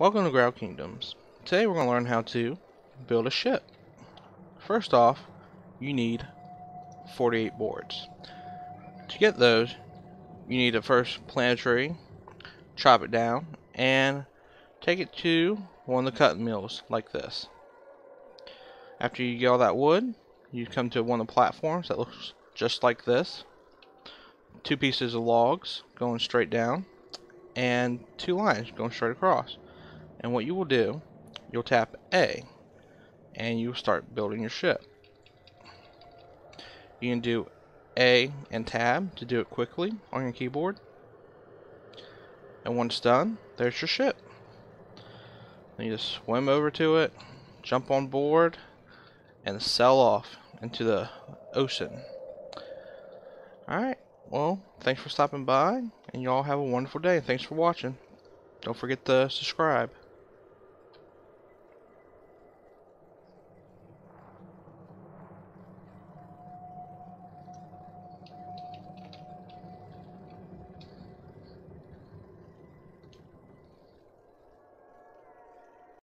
Welcome to Graal Kingdoms. Today we're going to learn how to build a ship. First off, you need 48 boards. To get those, you need to first plant a tree, chop it down, and take it to one of the cutting mills like this. After you get all that wood, you come to one of the platforms that looks just like this. Two pieces of logs going straight down, and two lines going straight across. And what you will do, you'll tap A and you'll start building your ship. You can do A and tab to do it quickly on your keyboard. And once done, there's your ship. Then you just swim over to it, jump on board, and sail off into the ocean. Alright, well, thanks for stopping by, and y'all have a wonderful day. Thanks for watching. Don't forget to subscribe.